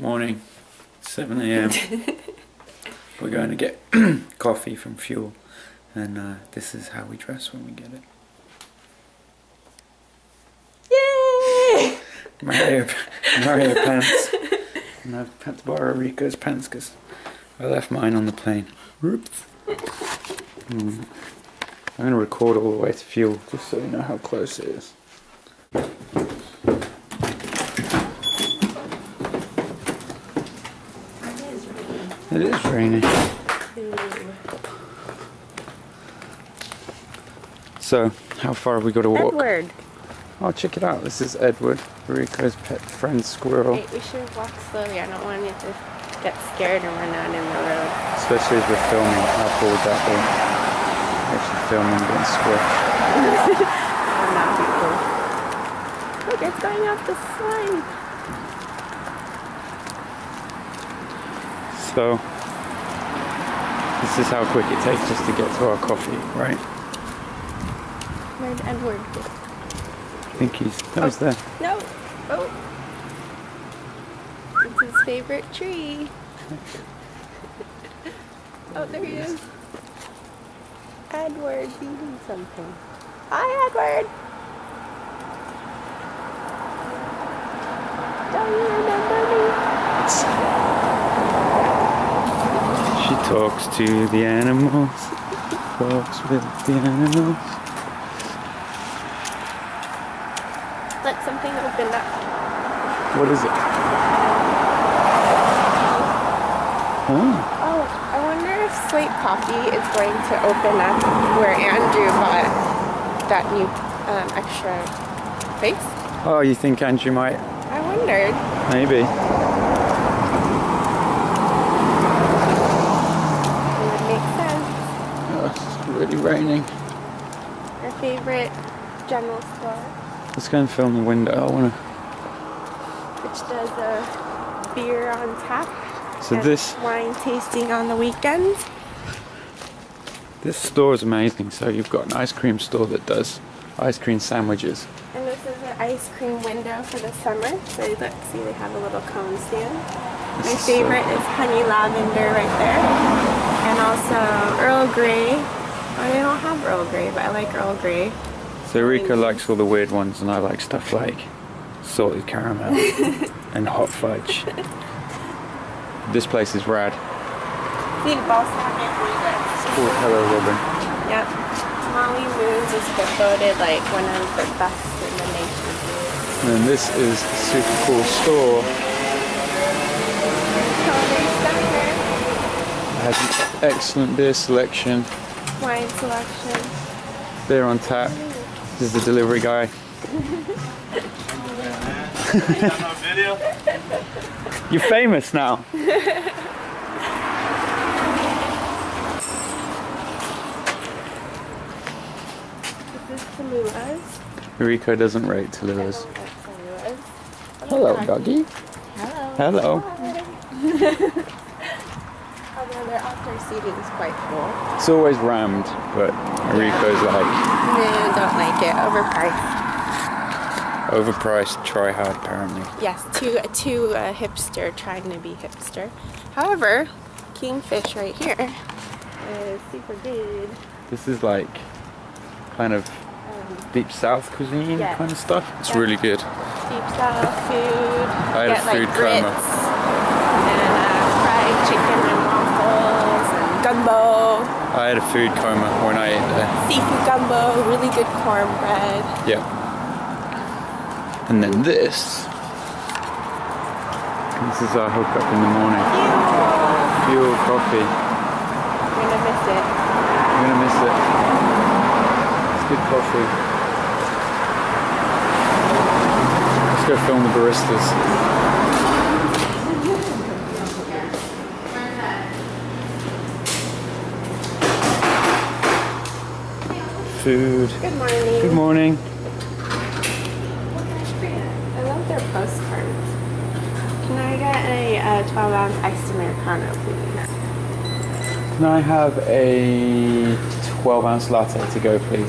Morning, 7 a.m. We're going to get coffee from Fuel, and uh, this is how we dress when we get it. Yay! Mario, Mario pants. And I've had to borrow Rico's pants because I left mine on the plane. Whoops. Mm. I'm going to record all the way to Fuel just so you know how close it is. It is raining. So, how far have we got to walk? Edward. Oh, check it out. This is Edward, Rico's pet friend squirrel. Wait, we should walk slowly. I don't want you to get scared and run out in the road. Especially as we're filming. How cool would that be? Actually filming being squished. Would not be cool. Look, it's going up the slide. So, this is how quick it takes us to get to our coffee, right? Where'd Edward go? I think he's, that was oh, there. No. Oh. It's his favorite tree. oh, there he is. Edward eating something. Hi, Edward. Don't you remember me? She talks to the animals, talks with the animals. Look, something opened up. What is it? Oh, Oh, I wonder if Slate Coffee is going to open up where Andrew bought that new um, extra place. oh, you think Andrew might? I wondered. Maybe. It would make sense. Oh, it's raining. Our favorite general store, Let's go and film the window. I wanna. which does a beer on tap. So and this wine tasting on the weekends. this store is amazing. So you've got an ice cream store that does ice cream sandwiches. And this is an ice cream window for the summer. So look, see they have a little cone stand. My This is so- favorite is honey lavender right there. And also Earl Grey. Oh, they don't have Earl Grey, but I like Earl Grey. So Rico likes all the weird ones, and I like stuff like salted caramel and hot fudge. This place is rad. It's called oh, Hello Robin. Yep. Molly Moons is voted like one of the best in the nation. And this is a super cool store. It has an excellent beer selection. Wine selection. Beer on tap. This is the delivery guy. You're famous now. This is Tallulah's. Rico doesn't rate Tallulah's. Tallulah's. Hello, doggy. Hello. Hello. Their outdoor seating is quite cool. It's always rammed, but Rico's like No, don't like it. Overpriced. overpriced, try hard apparently. Yes, too too uh, hipster, trying to be hipster. However, Kingfish right here is super good. This is like kind of Um, deep south cuisine Yeah. kind of stuff. It's Yeah. really good. deep south food. I had a Get like food grits coma. and uh, fried chicken and gumbo, I had a food coma when I ate there. seafood gumbo, really good cornbread. Yeah. And then this. This is our hookup in the morning. Ew. Fuel coffee. I'm gonna miss it. I'm gonna miss it. It's good coffee. Let's go film the baristas. Food. Good morning. Good morning. I love their postcards. Can I get a uh, 12 ounce iced Americano, please? Can I have a 12 ounce latte to go, please?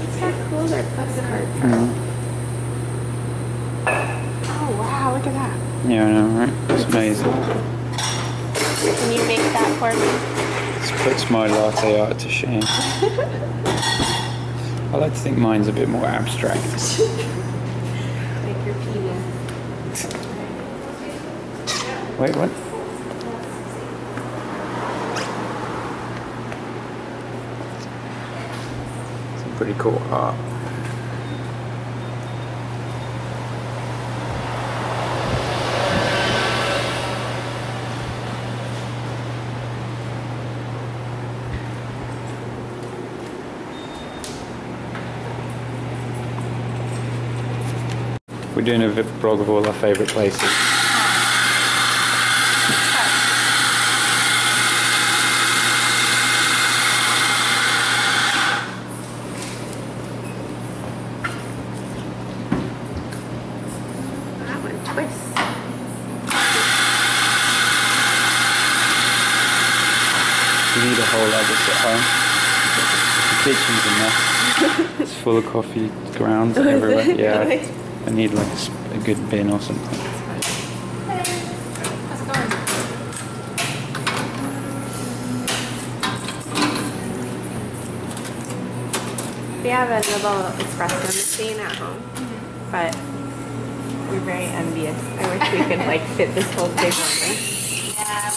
It's so cool, their postcards. Oh wow, look at that. Yeah, I know, right? It's amazing. Can you make that for me? This puts my latte art to shame. I like to think mine's a bit more abstract. Like your penis. Wait, what? Some pretty cool art. We're doing a vlog of all our favourite places. That one twists. You need a whole other at home. The kitchen's a mess. it's full of coffee grounds everywhere. Yeah? I need like a, s- a good bin or something. How's it going? We have a little espresso machine at home, but we're very envious. I wish we could like fit this whole big one. Yeah.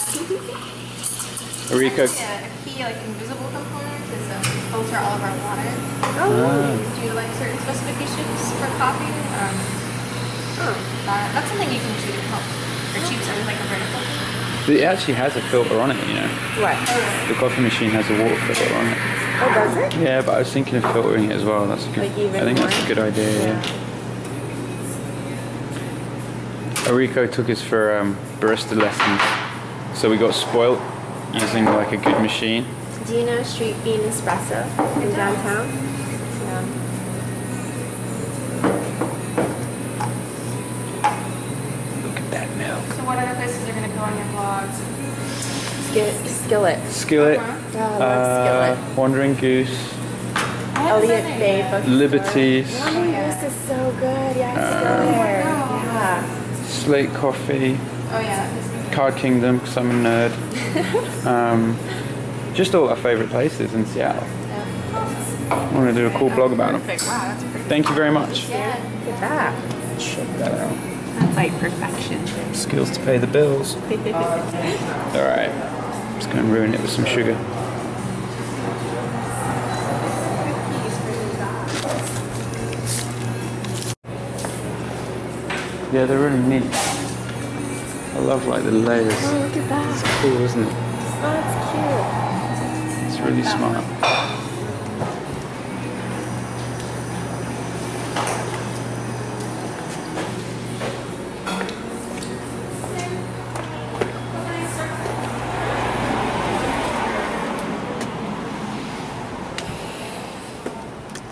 Rico, Yeah, a key like invisible component is filter all of our water Oh, Ah. due to like certain specifications for coffee. Um, oh. that, that's something you can do to help achieve something like a vertical. it actually has a filter on it, you know. What? The coffee machine has a water filter on it. Oh, does it? Yeah, but I was thinking of filtering it as well. That's a good. Like even I think that's a good idea. Yeah. Ariko took us for um, barista lessons, so we got spoilt using like a good machine. Do you know Street Bean Espresso in downtown? Yeah. Look at that milk. So what other places are going to go on your vlogs? Skillet. Skillet. Skillet. Uh-huh. Oh, I love Uh, Skillet. Wandering Goose. Elliott Bay Bookstore. Liberties. Wandering Goose is so good. Yeah, it's still there. Yeah. Slate Coffee. Oh yeah, Card Kingdom, because I'm a nerd. um, just all our favourite places in Seattle. I want to do a cool blog about them. perfect. Wow, that's great. Thank you very much. Yeah. Look at that. Check that out. That's like perfection. Skills to pay the bills. Alright. Just going to ruin it with some sugar. Yeah, they're really neat. I love like the layers. oh, look at that. It's cool, isn't it? Oh, it's It's really smart.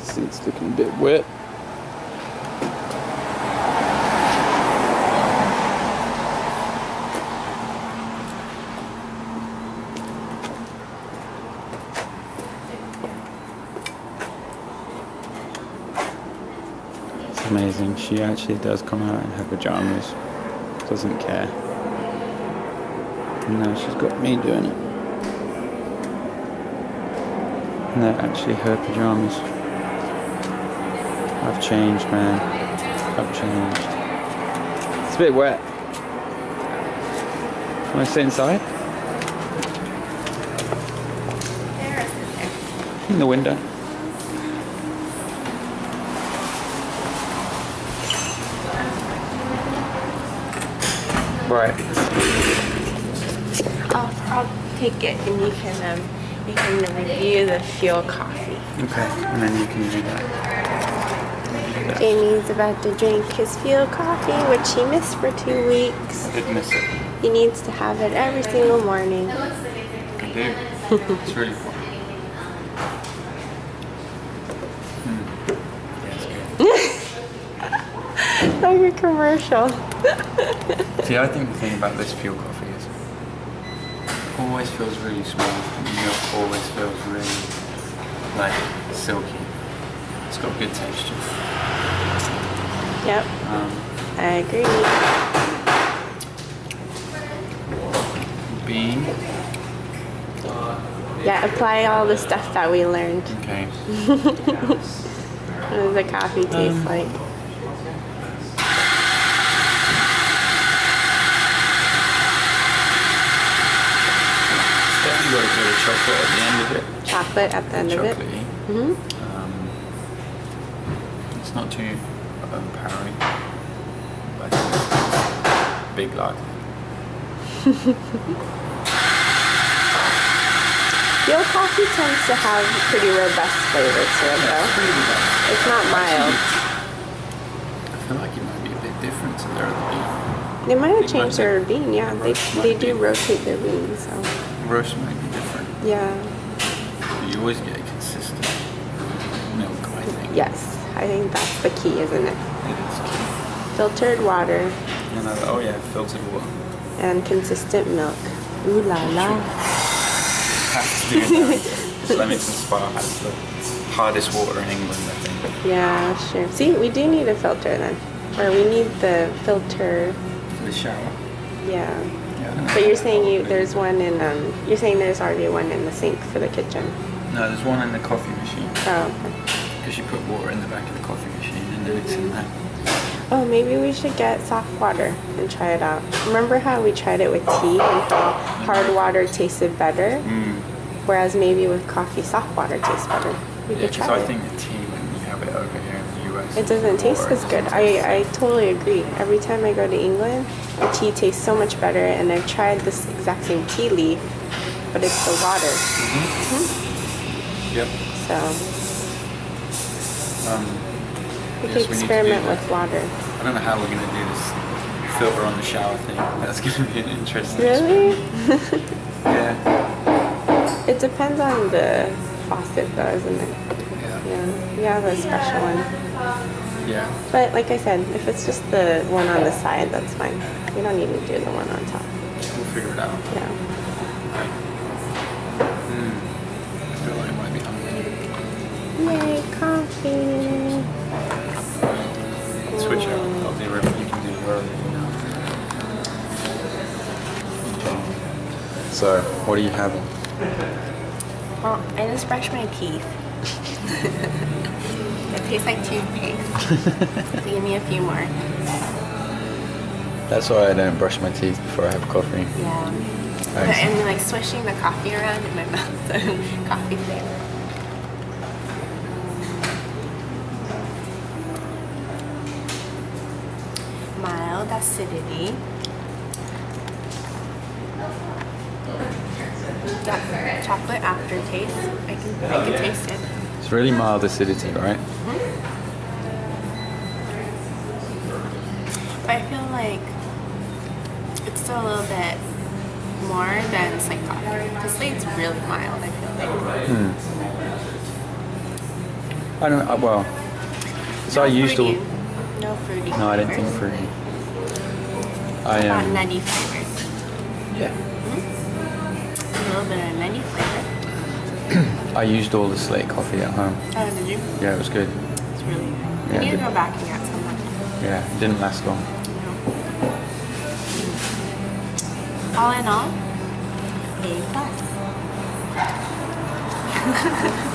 Seat's looking a bit wet. Amazing. She actually does come out in her pajamas. Doesn't care. No, she's got me doing it. And they're actually her pajamas. I've changed, man. I've changed. It's a bit wet. Want to sit inside? In the window. Right. I'll, I'll take it and you can um, you can review the fuel coffee. Okay, and then you can do that. Jamie's about to drink his fuel coffee, which he missed for two weeks. I did miss it. He needs to have it every single morning. I do. it's really cool. Like a commercial. See, I think the thing about this fuel coffee is it always feels really smooth and The milk always feels really like silky. It's got good texture. Yep, Um, I agree. bean. Yeah, apply all the stuff that we learned. Okay. What does the coffee taste Um, like? It's definitely got a bit of chocolate at the end of it. Chocolate at the end of it. Chocolatey. hmm Um, it's not too overpowering. But big latte. Your coffee tends to have pretty robust flavor to it, though. It's not mild. I feel like it might be a bit different to their other bean. They might have changed their bean. Yeah, they they do rotate their beans. So Roast might. Yeah, you always get consistent milk, I think. yes, I think that's the key, isn't it? It is key. Filtered water And I, oh yeah, filtered water. and consistent milk. Ooh la la. Have to do that. Leamington Spa has the hardest water in England, I think. Yeah, sure. See, we do need a filter then, or we need the filter. For the shower. Yeah. But you're saying you there's one in um you're saying there's already one in the sink for the kitchen. No, there's one in the coffee machine. Oh. okay. Because you put water in the back of the coffee machine and then it's in that. Oh, maybe we should get soft water and try it out. Remember how we tried it with tea and how hard water tasted better, Mm. whereas maybe with coffee soft water tastes better. We Yeah, could because try I it. think the tea when you have it over here in the US. It doesn't taste as good. I, I totally agree. Every time I go to England, the tea tastes so much better, and I've tried this exact same tea leaf, but it's the water. Yep. So Um, we yes, could we need to do experiment that. with water. I don't know how we're going to do this filter on the shower thing. That's going to be an interesting Really? Yeah. It depends on the faucet, though, isn't it? Yeah. Yeah, we have a special one. Yeah. But like I said, if it's just the one on the side, that's fine. We don't need to do the one on top. We'll figure it out. Yeah. Okay. Mm. I feel like I might be hungry. Yay, coffee. Switch out. I'll be right. You can do your own. So, what are you having? Well, I just brushed my teeth. it tastes like toothpaste. so give me a few more. That's why I don't brush my teeth before I have coffee. Yeah. But I'm like swishing the coffee around in my mouth, so coffee flavor. Mild acidity. Yeah, chocolate aftertaste. I can, I can oh, taste it. It's really mild acidity, right? But I feel like it's still a little bit more than slate coffee. Because slate's really mild, I feel like. I don't. Uh, well, so I used to. No fruity. No, I didn't think fruity. I About um. nutty flavors. Yeah. A little bit of nutty flavor. I used all the slate coffee at home. Oh, did you? Yeah, it was good. It's really good. Yeah, I need to go back and get some. Yeah, it didn't last long. that. All in all, A plus.